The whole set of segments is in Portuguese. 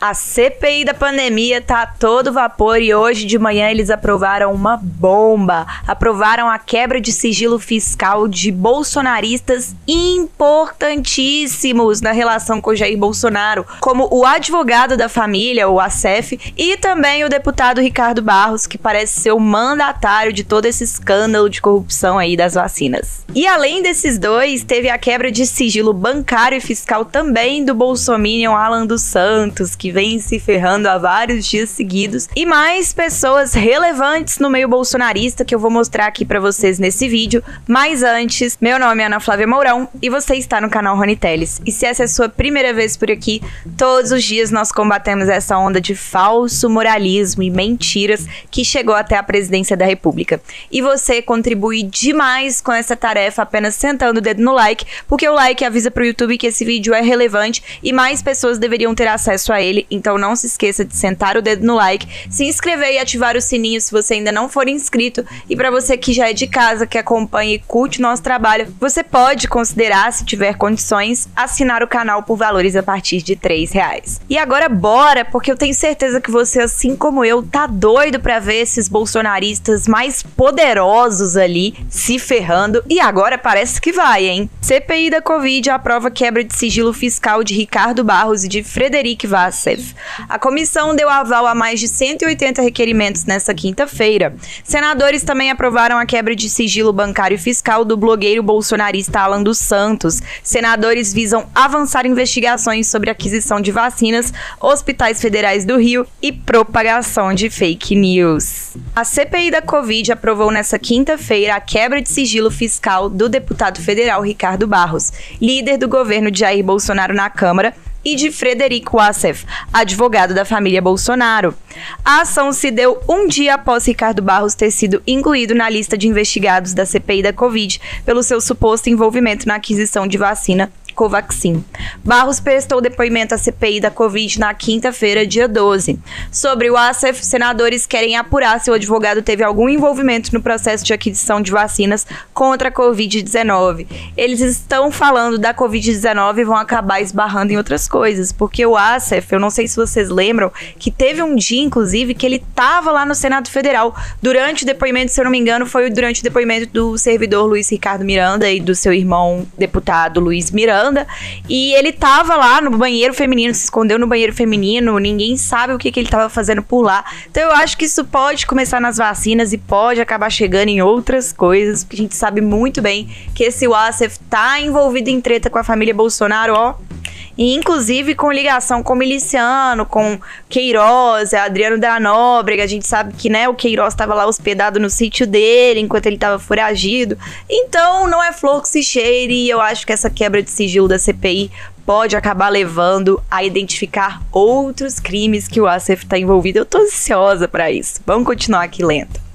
A CPI da pandemia tá a todo vapor e hoje de manhã eles aprovaram uma bomba. Aprovaram a quebra de sigilo fiscal de bolsonaristas importantíssimos na relação com Jair Bolsonaro, como o advogado da família, o ACF, e também o deputado Ricardo Barros, que parece ser o mandatário de todo esse escândalo de corrupção aí das vacinas. E além desses dois, teve a quebra de sigilo bancário e fiscal também do bolsominion Alan dos Santos, que que vem se ferrando há vários dias seguidos, e mais pessoas relevantes no meio bolsonarista que eu vou mostrar aqui para vocês nesse vídeo. Mas antes, meu nome é Ana Flávia Mourão e você está no canal Rony Teles. E se essa é a sua primeira vez por aqui, todos os dias nós combatemos essa onda de falso moralismo e mentiras que chegou até a presidência da República. E você contribui demais com essa tarefa apenas sentando o dedo no like, porque o like avisa pro YouTube que esse vídeo é relevante e mais pessoas deveriam ter acesso a ele dele, então não se esqueça de sentar o dedo no like, se inscrever e ativar o sininho se você ainda não for inscrito. E para você que já é de casa, que acompanha e curte nosso trabalho, você pode considerar, se tiver condições, assinar o canal por valores a partir de 3 reais. E agora bora, porque eu tenho certeza que você, assim como eu, tá doido para ver esses bolsonaristas mais poderosos ali se ferrando. E agora parece que vai, hein? CPI da Covid aprova quebra de sigilo fiscal de Ricardo Barros e de Frederic Vaz a comissão deu aval a mais de 180 requerimentos nesta quinta-feira. Senadores também aprovaram a quebra de sigilo bancário fiscal do blogueiro bolsonarista Alan dos Santos. Senadores visam avançar investigações sobre aquisição de vacinas, hospitais federais do Rio e propagação de fake news. A CPI da Covid aprovou nesta quinta-feira a quebra de sigilo fiscal do deputado federal Ricardo Barros, líder do governo de Jair Bolsonaro na Câmara e de Frederico Wassef, advogado da família Bolsonaro. A ação se deu um dia após Ricardo Barros ter sido incluído na lista de investigados da CPI da Covid pelo seu suposto envolvimento na aquisição de vacina Covaxin. Barros prestou depoimento à CPI da Covid na quinta-feira, dia 12. Sobre o ASEF, senadores querem apurar se o advogado teve algum envolvimento no processo de aquisição de vacinas contra a Covid-19. Eles estão falando da Covid-19 e vão acabar esbarrando em outras coisas, porque o ASEF, eu não sei se vocês lembram, que teve um dia, inclusive, que ele estava lá no Senado Federal. Durante o depoimento, se eu não me engano, foi durante o depoimento do servidor Luiz Ricardo Miranda e do seu irmão deputado Luiz Miranda e ele tava lá no banheiro feminino, se escondeu no banheiro feminino, ninguém sabe o que, que ele tava fazendo por lá. Então eu acho que isso pode começar nas vacinas e pode acabar chegando em outras coisas, porque a gente sabe muito bem que esse Wassef tá envolvido em treta com a família Bolsonaro, ó e inclusive com ligação com o miliciano, com Queiroz, Adriano da Nóbrega. A gente sabe que né, o Queiroz estava lá hospedado no sítio dele enquanto ele estava foragido. Então não é flor que se cheire e eu acho que essa quebra de sigilo da CPI pode acabar levando a identificar outros crimes que o ACF está envolvido. Eu tô ansiosa para isso. Vamos continuar aqui lento.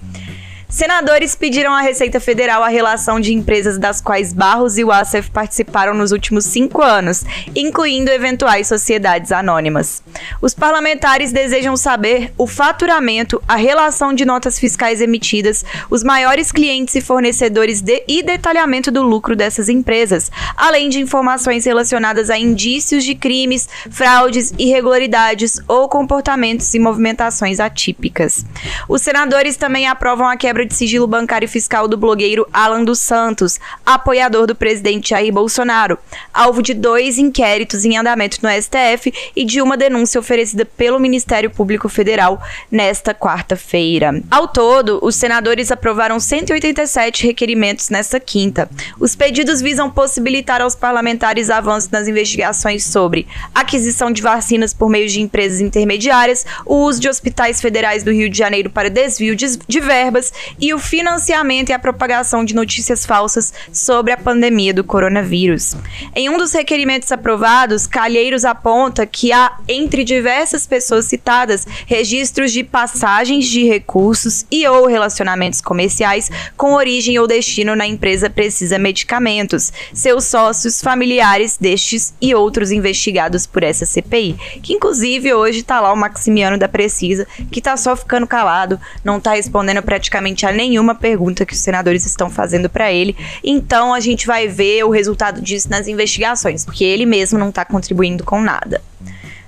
Senadores pediram à Receita Federal a relação de empresas das quais Barros e o ASEF participaram nos últimos cinco anos, incluindo eventuais sociedades anônimas. Os parlamentares desejam saber o faturamento, a relação de notas fiscais emitidas, os maiores clientes e fornecedores de, e detalhamento do lucro dessas empresas, além de informações relacionadas a indícios de crimes, fraudes, irregularidades ou comportamentos e movimentações atípicas. Os senadores também aprovam a quebra quebra de sigilo bancário e fiscal do blogueiro Alan dos Santos, apoiador do presidente Jair Bolsonaro, alvo de dois inquéritos em andamento no STF e de uma denúncia oferecida pelo Ministério Público Federal nesta quarta-feira. Ao todo, os senadores aprovaram 187 requerimentos nesta quinta. Os pedidos visam possibilitar aos parlamentares avanços nas investigações sobre aquisição de vacinas por meio de empresas intermediárias, o uso de hospitais federais do Rio de Janeiro para desvio de verbas e o financiamento e a propagação de notícias falsas sobre a pandemia do coronavírus. Em um dos requerimentos aprovados, Calheiros aponta que há, entre diversas pessoas citadas, registros de passagens de recursos e ou relacionamentos comerciais com origem ou destino na empresa Precisa Medicamentos, seus sócios, familiares destes e outros investigados por essa CPI, que inclusive hoje está lá o Maximiano da Precisa, que está só ficando calado, não está respondendo praticamente a nenhuma pergunta que os senadores estão fazendo para ele. Então a gente vai ver o resultado disso nas investigações, porque ele mesmo não está contribuindo com nada.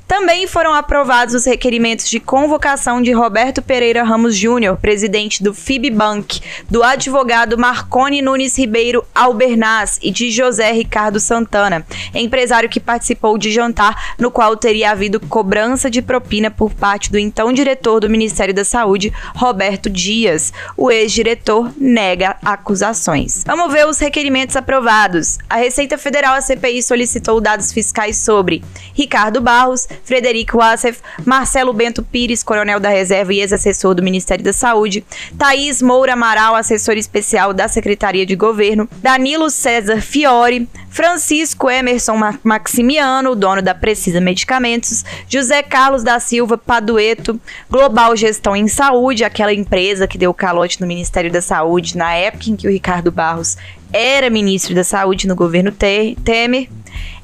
Também foram aprovados os requerimentos de convocação de Roberto Pereira Ramos Júnior, presidente do FIBBank, do advogado Marcone Nunes Ribeiro Albernaz e de José Ricardo Santana, empresário que participou de jantar no qual teria havido cobrança de propina por parte do então diretor do Ministério da Saúde, Roberto Dias. O ex-diretor nega acusações. Vamos ver os requerimentos aprovados. A Receita Federal, a CPI, solicitou dados fiscais sobre Ricardo Barros, Frederico Wassef, Marcelo Bento Pires, coronel da reserva e ex-assessor do Ministério da Saúde, Thaís Moura Amaral, assessor especial da Secretaria de Governo, Danilo César Fiore, Francisco Emerson Maximiano, dono da Precisa Medicamentos, José Carlos da Silva Padueto, Global Gestão em Saúde, aquela empresa que deu calote no Ministério da Saúde na época em que o Ricardo Barros era ministro da Saúde no governo Temer,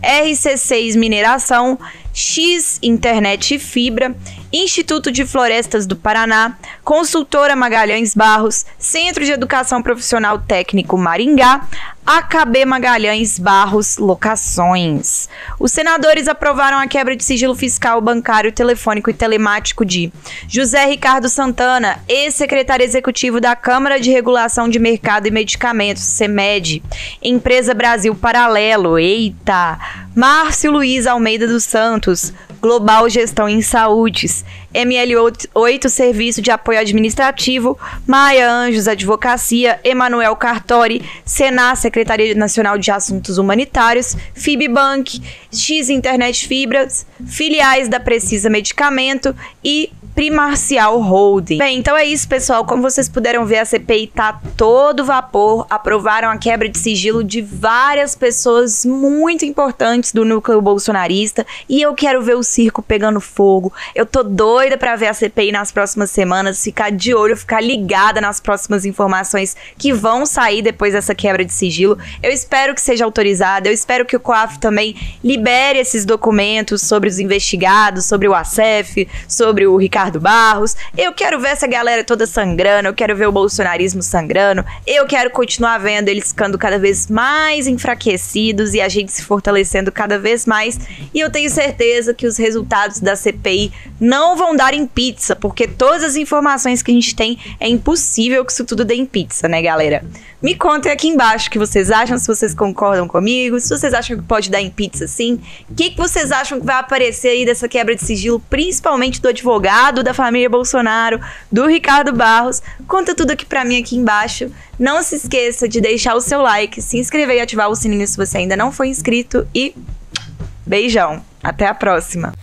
RC6 Mineração, X Internet e Fibra, Instituto de Florestas do Paraná, Consultora Magalhães Barros, Centro de Educação Profissional Técnico Maringá, AKB Magalhães Barros Locações. Os senadores aprovaram a quebra de sigilo fiscal, bancário, telefônico e telemático de José Ricardo Santana, ex-secretário executivo da Câmara de Regulação de Mercado e Medicamentos, CEMED, Empresa Brasil Paralelo, eita, Márcio Luiz Almeida dos Santos, Global Gestão em Saúdes, ML8 Serviço de Apoio Administrativo, Maia Anjos Advocacia, Emanuel Cartori, Senar Secretaria Nacional de Assuntos Humanitários, Fibbank, X Internet Fibras, filiais da Precisa Medicamento e Primarcial Holding. Bem, então é isso, pessoal. Como vocês puderam ver, a CPI tá todo vapor. Aprovaram a quebra de sigilo de várias pessoas muito importantes do núcleo bolsonarista. E eu quero ver o circo pegando fogo. Eu tô doida para ver a CPI nas próximas semanas, ficar de olho, ficar ligada nas próximas informações que vão sair depois dessa quebra de sigilo. Eu espero que seja autorizada. Eu espero que o COAF também libere esses documentos sobre os investigados, sobre o ACEF, sobre o Ricardo Ricardo Barros. Eu quero ver essa galera toda sangrando, eu quero ver o bolsonarismo sangrando. Eu quero continuar vendo eles ficando cada vez mais enfraquecidos e a gente se fortalecendo cada vez mais. E eu tenho certeza que os resultados da CPI não vão dar em pizza, porque todas as informações que a gente tem é impossível que isso tudo dê em pizza, né, galera? Me contem aqui embaixo o que vocês acham, se vocês concordam comigo, se vocês acham que pode dar em pizza sim. O que, que vocês acham que vai aparecer aí dessa quebra de sigilo, principalmente do advogado da família Bolsonaro, do Ricardo Barros? Conta tudo aqui pra mim aqui embaixo. Não se esqueça de deixar o seu like, se inscrever e ativar o sininho se você ainda não for inscrito. E beijão. Até a próxima.